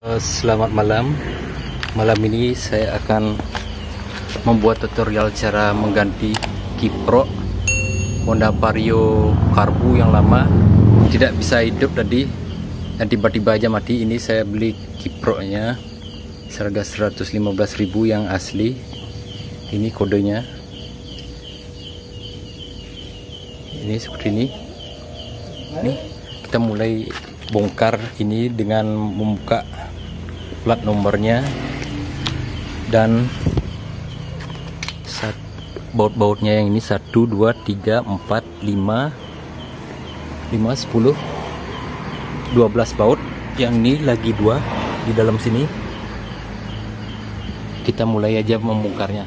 Eh, Selamat malam. Malam ini saya akan membuat tutorial cara mengganti kiprok Honda Vario karbu yang lama tidak bisa hidup tadi dan tiba-tiba aja mati. Ini saya beli kiproknya seharga 115.000 yang asli. Ini kodenya. Ini seperti ini. Nih, kita mulai bongkar ini dengan membuka plat nomornya dan baut-bautnya yang ini 1 2 3 4 5 5 10 12 baut. Yang ini lagi dua di dalam sini. Kita mulai aja membongkarnya.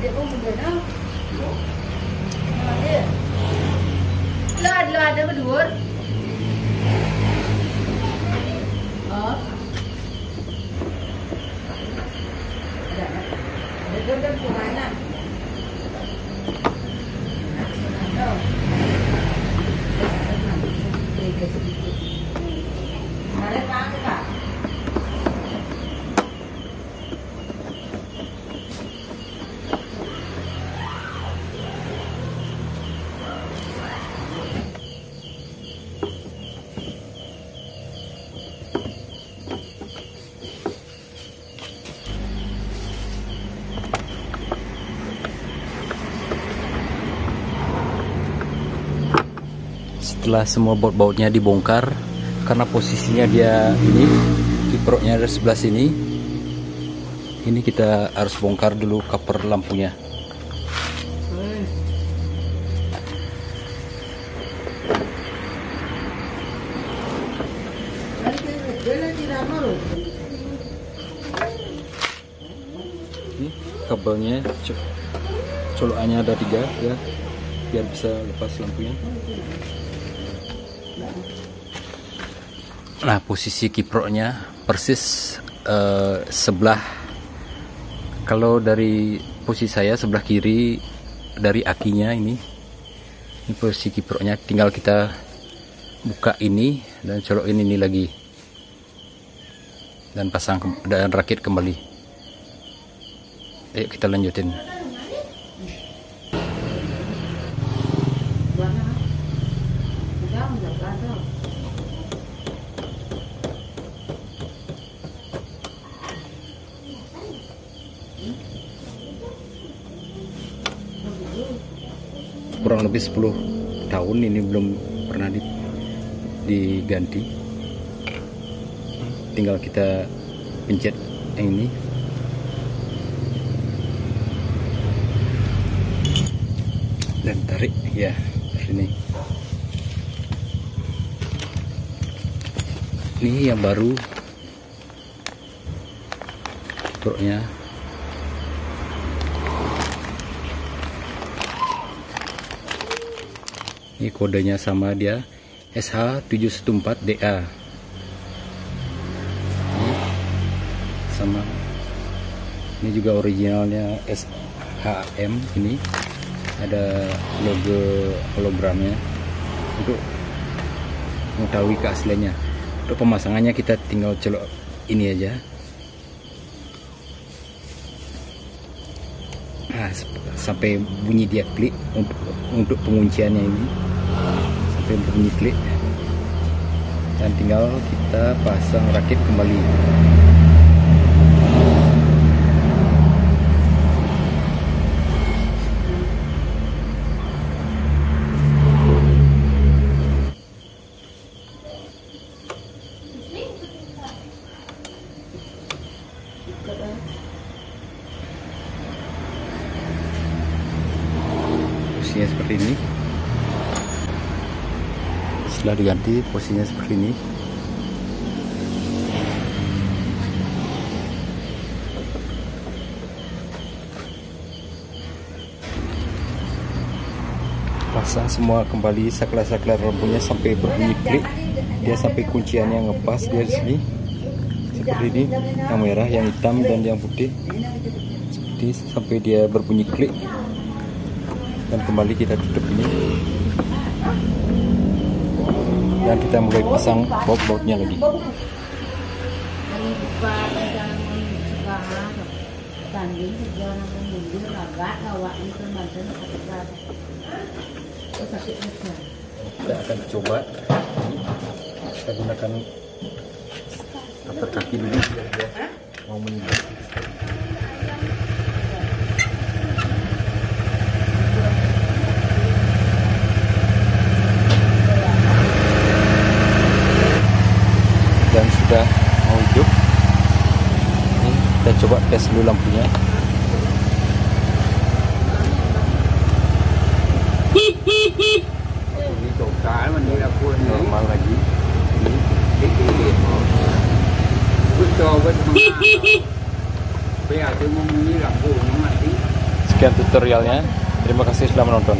Dia pun Lo ada ada berdua. Oh. Ada. Ada dah ke mana? Ada setelah semua baut-bautnya dibongkar karena posisinya dia ini kiproknya ada sebelah sini ini kita harus bongkar dulu cover lampunya. Ini kabelnya co- colokannya ada tiga ya biar bisa lepas lampunya nah posisi kiproknya persis eh, sebelah kalau dari posisi saya sebelah kiri dari akinya ini ini posisi kiproknya. Tinggal kita buka ini dan colokin ini lagi dan pasang dan rakit kembali. Ayo kita lanjutin kurang lebih 10 tahun ini belum pernah di- diganti. Tinggal kita pencet yang ini. Dan tarik ya sini. Ini yang baru. Truknya ini kodenya sama dia. SH714DA ini sama. Ini juga originalnya SHM ini ada logo hologramnya. Untuk mengetahui keasliannya. Untuk pemasangannya kita tinggal colok ini aja nah, sampai bunyi dia klik untuk, untuk pengunciannya ini. Sampai bunyi klik. Dan tinggal kita pasang rakit kembali posisinya seperti ini. Setelah diganti posisinya seperti ini. Pasang semua kembali saklar-saklar lampunya sampai berbunyi klik. Dia sampai kunciannya ngepas dia di sini. Seperti ini yang merah yang hitam dan yang putih. Seperti sampai dia berbunyi klik dan kembali kita tutup ini. Dan kita mulai pasang baut-bautnya lagi. Kita akan coba. Kita gunakan apa kaki dulu? Biar dia mau menyebar như là buồn nó mà tí sekian tutorialnya. Terima kasih sudah menonton